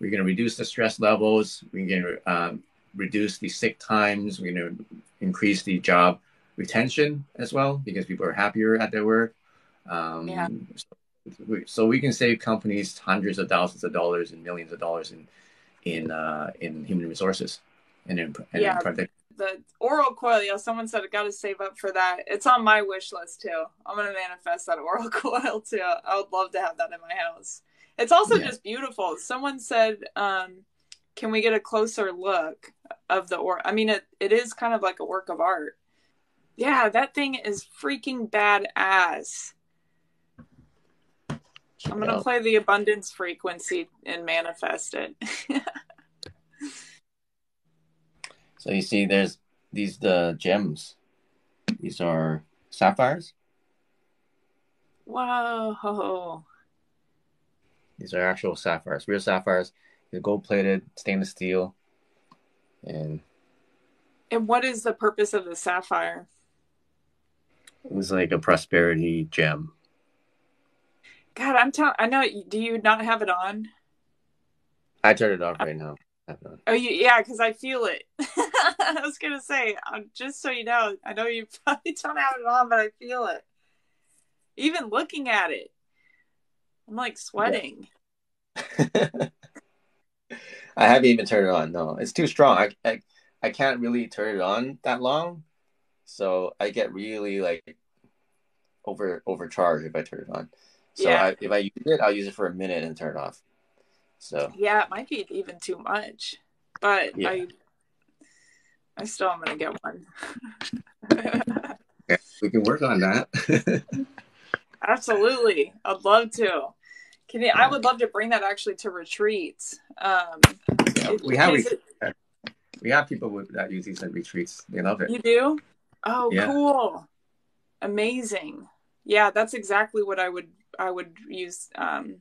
We're going to reduce the stress levels. We're going to um, reduce the sick times. We're going to increase the job retention as well because people are happier at their work. Um, yeah. So we, so we can save companies hundreds of thousands of dollars and millions of dollars in in uh, in human resources and in, and
yeah, in the aura coil. Yeah, someone said I got to save up for that. It's on my wish list too. I'm gonna manifest that aura coil too. I would love to have that in my house. It's also yeah. just beautiful. Someone said, um, "Can we get a closer look of the or?" I mean, it it is kind of like a work of art. Yeah, that thing is freaking badass. I'm gonna play the abundance frequency and manifest it.
So you see, there's these the gems. These are sapphires.
Whoa!
These are actual sapphires, real sapphires. They're gold plated, stainless steel, and.
And what is the purpose of the sapphire?
It was like a prosperity gem.
God, I'm telling. I know. Do you not have it on?
I turned it off right now.
Oh, you, yeah, because I feel it. I was gonna say, um, just so you know, I know you probably don't have it on, but I feel it. Even looking at it, I'm like sweating.
Yeah. I haven't even turned it on. No, it's too strong. I, I I can't really turn it on that long, so I get really like over overcharged if I turn it on. So yeah. I, if I use it, I'll use it for a minute and turn it off. So
yeah, it might be even too much, but yeah. I I still am gonna get one.
yeah, we can work on that.
Absolutely, I'd love to. Can you, I would love to bring that actually to retreats. Um,
yeah, we have it, we have people with, that use these at retreats. They love it.
You do? Oh, yeah. cool! Amazing. Yeah, that's exactly what I would I would use um,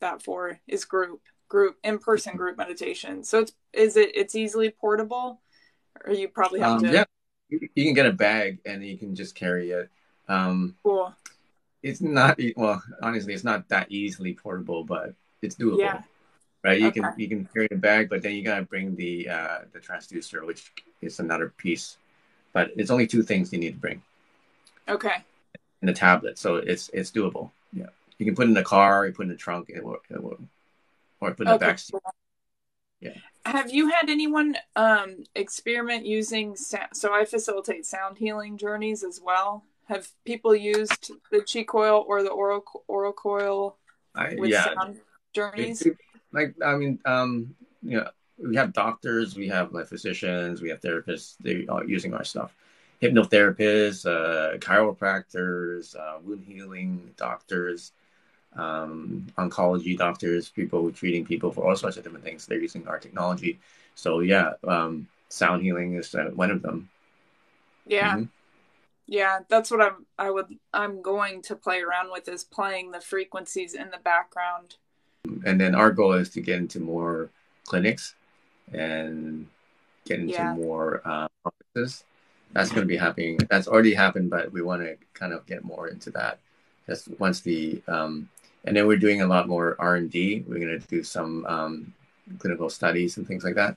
that for is group group in person group meditation. So it's is it it's easily portable, or you probably have um, to.
Yeah, you can get a bag and you can just carry it. Um,
cool.
It's not well, honestly, it's not that easily portable, but it's doable.
Yeah.
right? You okay. can you can carry the bag, but then you gotta bring the uh, the transducer, which is another piece. But it's only two things you need to bring.
Okay.
And the tablet, so it's it's doable. Yeah, you can put in the car, you put in the trunk, it will, it will, or put in okay. the back seat.
Yeah. Have you had anyone um, experiment using sound? So I facilitate sound healing journeys as well. Have people used the Qi Coil or the aura aura coil
I, with yeah. sound
journeys?
like I mean, um, you know, we have doctors, we have like physicians, we have therapists. They are using our stuff. Hypnotherapists, uh, chiropractors, uh, wound healing doctors, um, oncology doctors, people treating people for all sorts of different things. They're using our technology. So yeah, um, sound healing is uh, one of them.
Yeah. Mm-hmm. Yeah, that's what I'm I would I'm going to play around with is playing the frequencies in the background.
And then our goal is to get into more clinics and get into yeah. more uh, offices. That's going to be happening. That's already happened, but we want to kind of get more into that. Just once the um, and then we're doing a lot more R and D. We're going to do some um, clinical studies and things like that.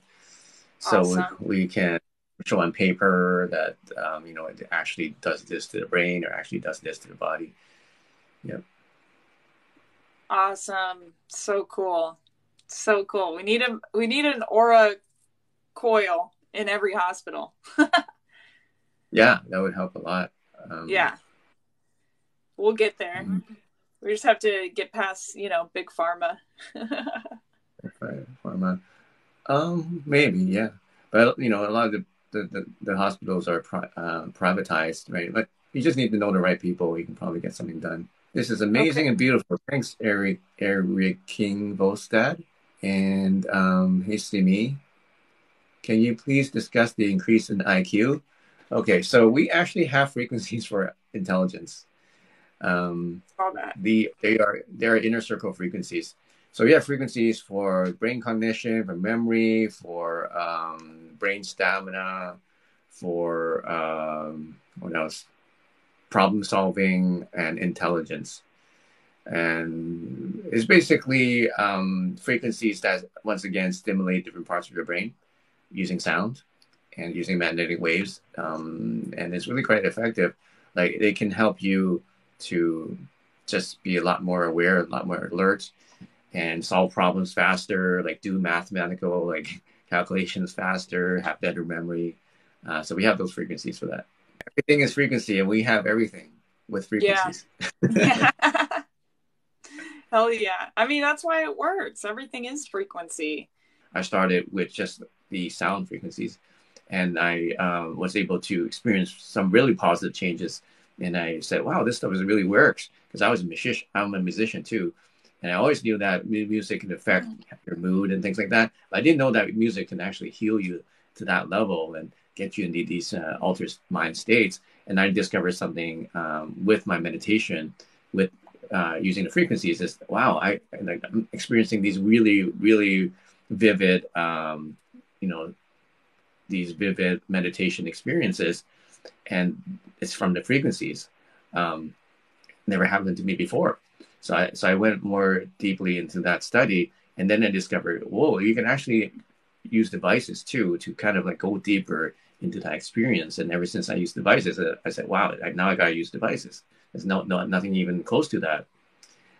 So awesome. we, we, can show on paper that um, you know it actually does this to the brain or actually does this to the body. Yep.
Awesome. So cool. So cool. We need a we need an aura coil in every hospital.
yeah, that would help a lot.
Um, yeah. We'll get there. Mm-hmm. We just have to get past, you know, big pharma.
pharma. Um, maybe, yeah. But you know, a lot of the the, the, the hospitals are pri- uh, privatized, right? But you just need to know the right people. You can probably get something done. This is amazing okay. and beautiful. Thanks, Eric Eric King Volstad and um. Can you please discuss the increase in IQ? Okay, so we actually have frequencies for intelligence. Um, the they are they are inner circle frequencies. So we have frequencies for brain cognition, for memory, for um, brain stamina, for um, what else? Problem solving and intelligence. And it's basically um, frequencies that once again stimulate different parts of your brain using sound and using magnetic waves. Um, and it's really quite effective. Like they can help you to just be a lot more aware, a lot more alert, and solve problems faster, like do mathematical like calculations faster, have better memory. Uh, so we have those frequencies for that. Everything is frequency, and we have everything with frequencies.
Yeah. Hell yeah! I mean, that's why it works. Everything is frequency.
I started with just the sound frequencies, and I uh, was able to experience some really positive changes. And I said, "Wow, this stuff is really works." Because I was a musician, I'm a musician too, and I always knew that music can affect mm. your mood and things like that. But I didn't know that music can actually heal you to that level and get you into these uh, altered mind states. And I discovered something um, with my meditation, with uh, using the frequencies. Is wow, I like I'm experiencing these really, really vivid, um, you know, these vivid meditation experiences, and it's from the frequencies. Um, never happened to me before. So I so I went more deeply into that study, and then I discovered, whoa, you can actually use devices too to kind of like go deeper into that experience. And ever since I used devices, I, said, wow, now I gotta use devices. There's no, no nothing even close to that.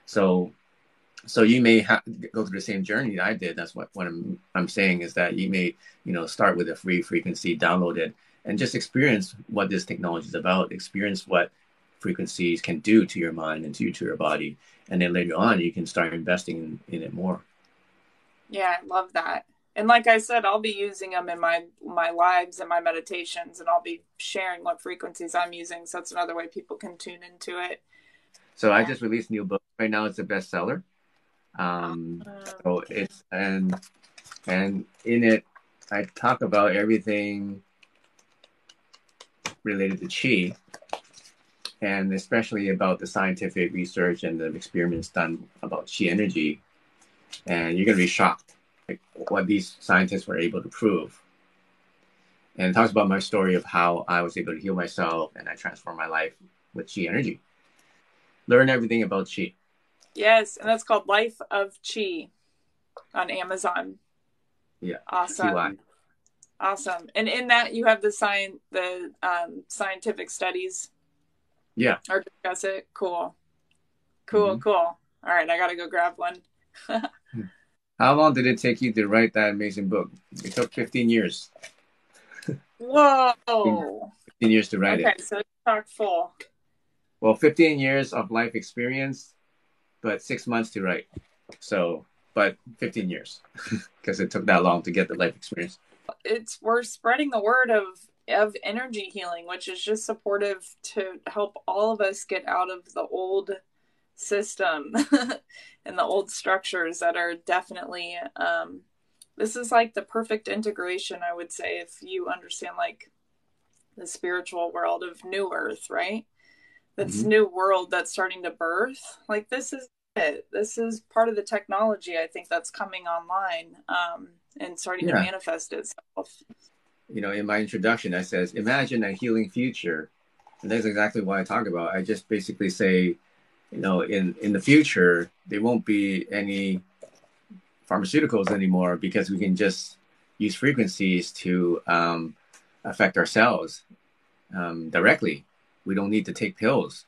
So so you may have go through the same journey that I did. That's what, what I'm I'm saying is that you may you know start with a free frequency, download it, and just experience what this technology is about. Experience what frequencies can do to your mind and to, to your body. And then later on, you can start investing in, in it more.
Yeah, I love that. And like I said, I'll be using them in my my lives and my meditations, and I'll be sharing what frequencies I'm using. So that's another way people can tune into it.
So yeah. I just released a new book right now. It's a bestseller. Um, so it's and and in it, I talk about everything related to chi and especially about the scientific research and the experiments done about chi energy. And you're going to be shocked like, what these scientists were able to prove. And it talks about my story of how I was able to heal myself and I transformed my life with chi energy. Learn everything about chi.
Yes, and that's called Life of Qi. on Amazon.
Yeah.
Awesome. Awesome. And in that you have the science the um, scientific studies.
Yeah.
Or discuss it. Cool. Cool, mm-hmm. cool. All right, I gotta go grab one.
How long did it take you to write that amazing book? It took 15 years.
Whoa.
15 years to write
okay,
it.
Okay, so talk full.
Well, 15 years of life experience, but six months to write. So, but 15 years because it took that long to get the life experience.
It's we're spreading the word of of energy healing, which is just supportive to help all of us get out of the old system and the old structures that are definitely um, this is like the perfect integration i would say if you understand like the spiritual world of new earth right? This mm-hmm. new world that's starting to birth. Like this is it. This is part of the technology i think that's coming online. Um, and starting yeah. to manifest itself
you know in my introduction i says imagine a healing future and that's exactly what i talk about i just basically say you know, in in the future there won't be any pharmaceuticals anymore because we can just use frequencies to um, affect ourselves um, directly. We don't need to take pills,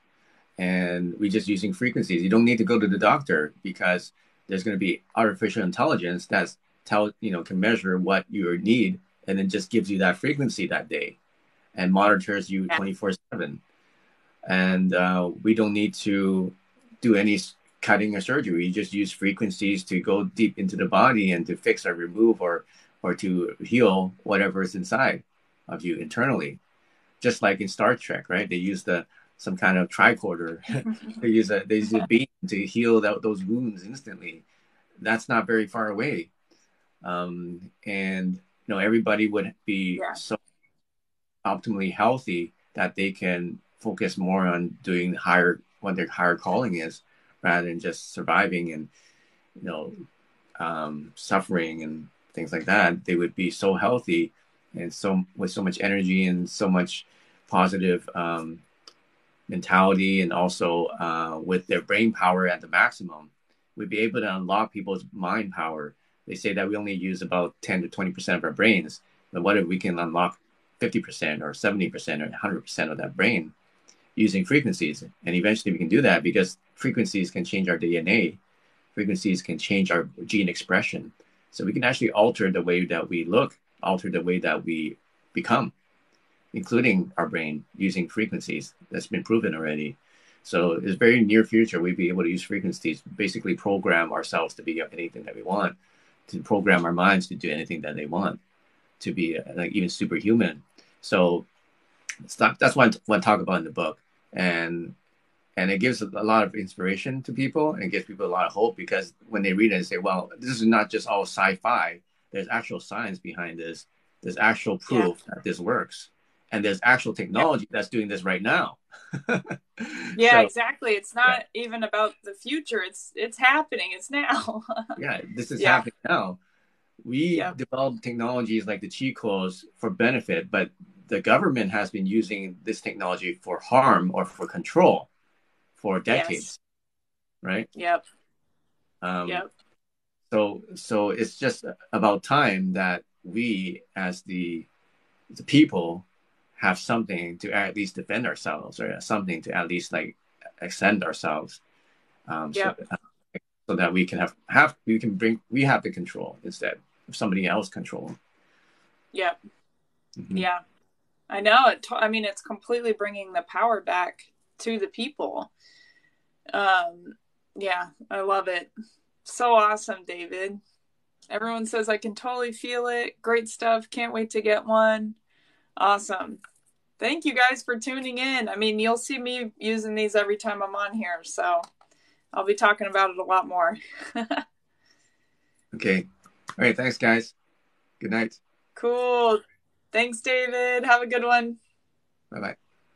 and we're just using frequencies. You don't need to go to the doctor because there's going to be artificial intelligence that's tell you know can measure what you need and then just gives you that frequency that day and monitors you 24 7 and uh, we don't need to do any cutting or surgery. We just use frequencies to go deep into the body and to fix or remove or or to heal whatever is inside of you internally. Just like in Star Trek, right? They use the some kind of tricorder. they use a they use a beam to heal that, those wounds instantly. That's not very far away, um, and you know everybody would be yeah. so optimally healthy that they can focus more on doing higher what their higher calling is rather than just surviving and you know um, suffering and things like that they would be so healthy and so with so much energy and so much positive um, mentality and also uh, with their brain power at the maximum we'd be able to unlock people's mind power they say that we only use about 10 to 20 percent of our brains but what if we can unlock 50 percent or 70 percent or 100 percent of that brain using frequencies. And eventually we can do that because frequencies can change our DNA, frequencies can change our gene expression. So we can actually alter the way that we look, alter the way that we become, including our brain using frequencies. That's been proven already. So it's very near future we'd be able to use frequencies, basically program ourselves to be anything that we want, to program our minds to do anything that they want, to be like even superhuman. So that's what I talk about in the book, and and it gives a lot of inspiration to people and it gives people a lot of hope because when they read it and say, well, this is not just all sci-fi. There's actual science behind this. There's actual proof yeah. that this works, and there's actual technology yeah. that's doing this right now.
yeah, so, exactly. It's not yeah. even about the future. It's it's happening. It's now.
yeah, this is happening now. We develop technologies like the Qi Coils for benefit, but the government has been using this technology for harm or for control for decades, yes. right?
Yep.
Um, yep. So, so it's just about time that we, as the the people, have something to at least defend ourselves, or something to at least like extend ourselves, um, yep. so, uh, so that we can have have we can bring we have the control instead of somebody else control.
Yep. Mm-hmm. Yeah. I know it. I mean, it's completely bringing the power back to the people. Um, yeah, I love it. So awesome, David. Everyone says I can totally feel it. Great stuff. Can't wait to get one. Awesome. Thank you guys for tuning in. I mean, you'll see me using these every time I'm on here, so I'll be talking about it a lot more.
okay. All right. Thanks, guys. Good night.
Cool. Thanks, David. Have a good one.
Bye bye.